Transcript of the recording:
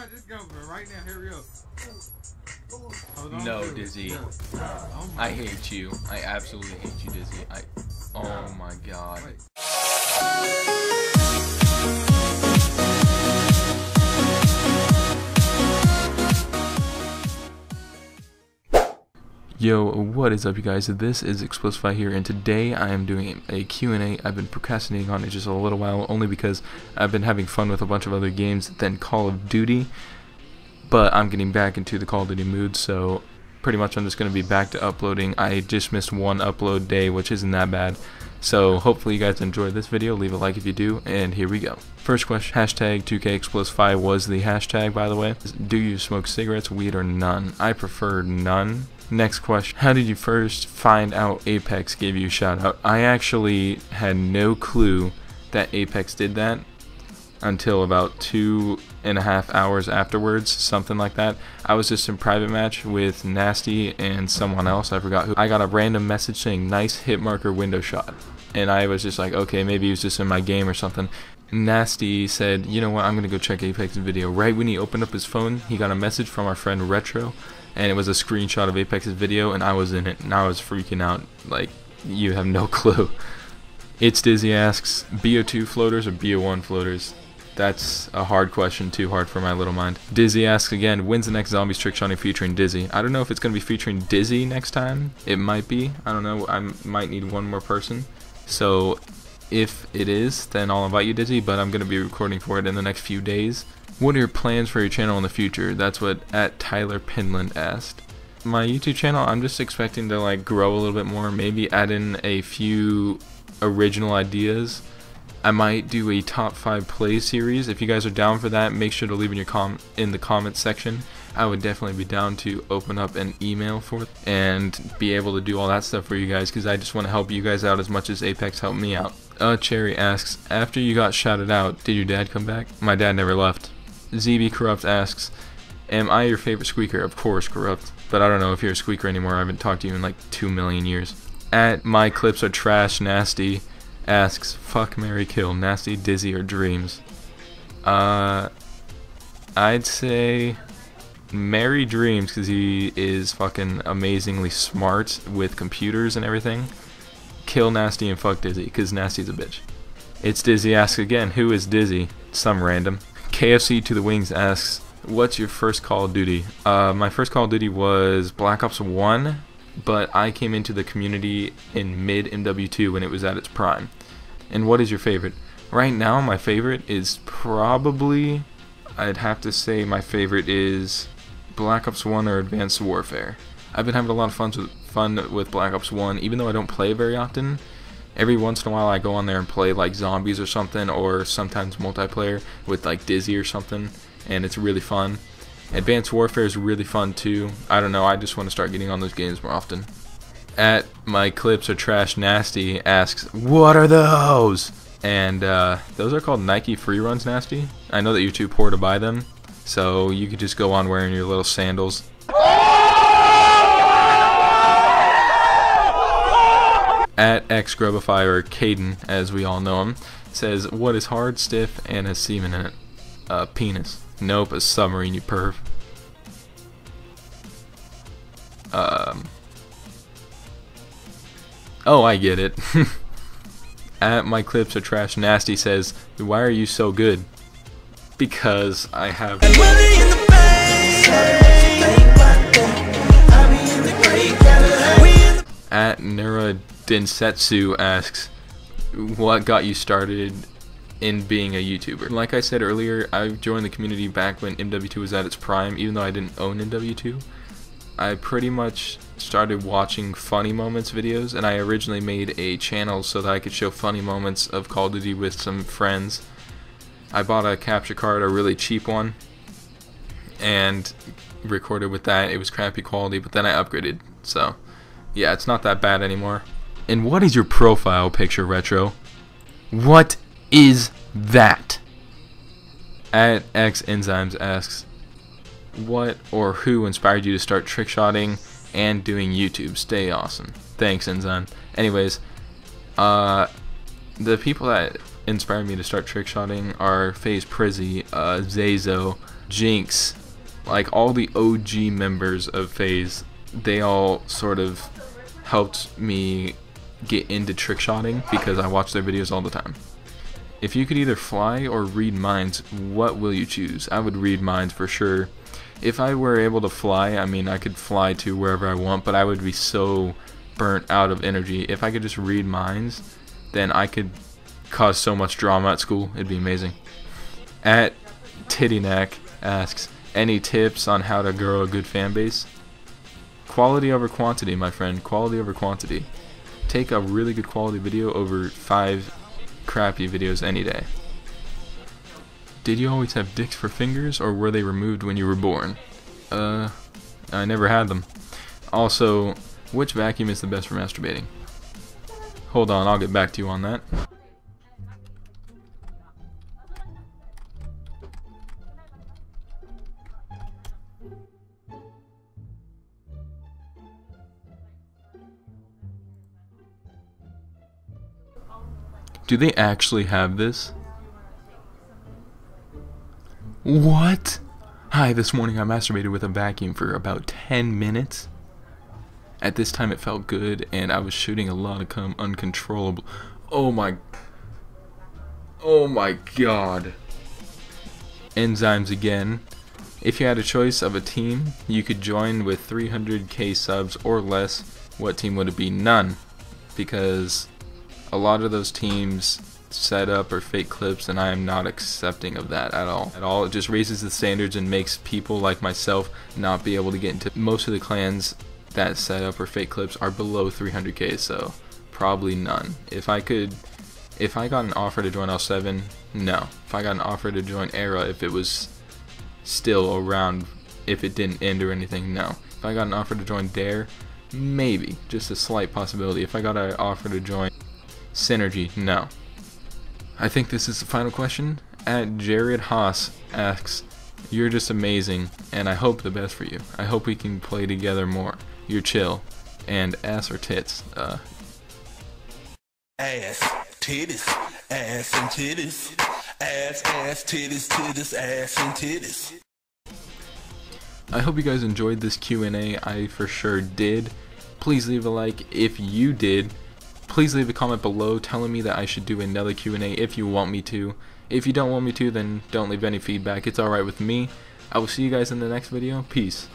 Bro, just go. Right now, hurry up. No. Dizzy. Oh I hate you. I absolutely hate you, Dizzy. I. Oh my god. Wait. Yo, what is up you guys? This is Xplicify here and today I am doing a Q&A. I've been procrastinating on it just a little while only because I've been having fun with a bunch of other games than Call of Duty. But I'm getting back into the Call of Duty mood, so pretty much I'm just going to be back to uploading. I just missed one upload day, which isn't that bad. So hopefully you guys enjoyed this video. Leave a like if you do, and here we go. First question, hashtag 2KXplicify was the hashtag, by the way. Do you smoke cigarettes, weed, or none? I prefer none. Next question, how did you first find out Apex gave you a shout out? I actually had no clue that Apex did that until about two and a half hours afterwards, something like that. I was just in private match with Nasty and someone else. I forgot who. I got a random message saying nice hit marker window shot, and I was just like, okay, maybe he was just in my game or something. Nasty said, you know what, I'm gonna go check Apex's video. Right when he opened up his phone, he got a message from our friend Retro, and it was a screenshot of Apex's video, and I was in it, and I was freaking out. Like, you have no clue. It's Dizzy asks, BO2 floaters or BO1 floaters? That's a hard question, too hard for my little mind. Dizzy asks again, when's the next Zombies Trick Shotting featuring Dizzy? I don't know if it's going to be featuring Dizzy next time. It might be. I don't know. I might need one more person. So if it is, then I'll invite you, Dizzy, but I'm going to be recording for it in the next few days. What are your plans for your channel in the future? That's what at Tyler Pinland asked. My YouTube channel, I'm just expecting to like grow a little bit more, maybe add in a few original ideas. I might do a top 5 play series. If you guys are down for that, make sure to leave in your com in the comments section. I would definitely be down to open up an email for and be able to do all that stuff for you guys because I just want to help you guys out as much as Apex helped me out. Uh, Cherry asks, after you got shouted out, did your dad come back? My dad never left. ZB Corrupt asks, am I your favorite squeaker? Of course, Corrupt. But I don't know if you're a squeaker anymore. I haven't talked to you in like 2 million years. At my clips are trash nasty asks, fuck Mary Kill, nasty, dizzy, or dreams? Uh, I'd say Mary Dreams because he is fucking amazingly smart with computers and everything. Kill Nasty and fuck Dizzy because Nasty's a bitch. It's Dizzy asks again, who is Dizzy? Some random. KFC to the Wings asks, what's your first Call of Duty? Uh, my first Call of Duty was Black Ops 1, but I came into the community in mid MW2 when it was at its prime. And what is your favorite? Right now, my favorite is probably, I'd have to say my favorite is Black Ops 1 or Advanced Warfare. I've been having a lot of fun with, fun with Black Ops 1, even though I don't play very often. Every once in a while, I go on there and play like zombies or something, or sometimes multiplayer with like Dizzy or something, and it's really fun. Advanced Warfare is really fun too. I don't know, I just want to start getting on those games more often. At my clips are trash nasty asks, "What are those?" And uh, those are called Nike Free Runs Nasty. I know that you're too poor to buy them, so you could just go on wearing your little sandals. At X Grubify or Caden, as we all know him, says, "What is hard, stiff, and has semen in it?" Uh, penis. Nope, a submarine, you perv. Um. Oh, I get it. At my clips are trash nasty says, "Why are you so good?" Because I have. At Nura Densetsu asks, "What got you started in being a YouTuber?" Like I said earlier, I joined the community back when MW2 was at its prime. Even though I didn't own MW2, I pretty much started watching funny moments videos, and I originally made a channel so that I could show funny moments of Call of Duty with some friends. I bought a capture card, a really cheap one, and recorded with that. It was crappy quality, but then I upgraded. So, yeah, it's not that bad anymore. And what is your profile picture, Retro? What is that? At X Enzymes asks, what or who inspired you to start trick shotting and doing YouTube? Stay awesome. Thanks, Enzyme. Anyways, uh, the people that inspired me to start trick shotting are FaZe Prizzy, uh, Zazo, Jinx, like all the OG members of FaZe, they all sort of helped me get into trickshotting because I watch their videos all the time. If you could either fly or read minds, what will you choose? I would read minds for sure. If I were able to fly, I mean, I could fly to wherever I want, but I would be so burnt out of energy. If I could just read minds, then I could cause so much drama at school. It'd be amazing. At Tittyneck asks, any tips on how to grow a good fan base? Quality over quantity, my friend. Quality over quantity. Take a really good quality video over five crappy videos any day. Did you always have dicks for fingers, or were they removed when you were born? Uh, I never had them. Also, which vacuum is the best for masturbating? Hold on, I'll get back to you on that. Do they actually have this? What? Hi, this morning I masturbated with a vacuum for about 10 minutes. At this time it felt good and I was shooting a lot of cum uncontrollable. Oh my... Oh my god. Enzymes again. If you had a choice of a team you could join with 300k subs or less, what team would it be? None. Because a lot of those teams set up or fake clips and I am not accepting of that at all. At all. It just raises the standards and makes people like myself not be able to get into most of the clans that set up or fake clips are below 300k so probably none. If I could if I got an offer to join L7, no. If I got an offer to join Era if it was still around if it didn't end or anything, no. If I got an offer to join Dare, maybe, just a slight possibility. If I got an offer to join Synergy, no. I think this is the final question. At Jared Haas asks, You're just amazing, and I hope the best for you. I hope we can play together more. You're chill. And ass or tits. Uh, ass, titties, ass and titties, ass, ass, titties, titties, ass and titties. I hope you guys enjoyed this Q&A. I for sure did. Please leave a like if you did please leave a comment below telling me that I should do another Q&A if you want me to. If you don't want me to, then don't leave any feedback. It's alright with me. I will see you guys in the next video. Peace.